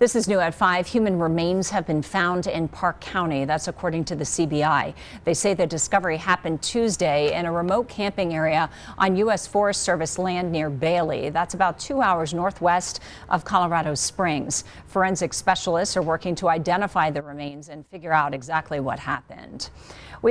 This is new at 5. Human remains have been found in Park County. That's according to the CBI. They say the discovery happened Tuesday in a remote camping area on U.S. Forest Service land near Bailey. That's about two hours northwest of Colorado Springs. Forensic specialists are working to identify the remains and figure out exactly what happened. We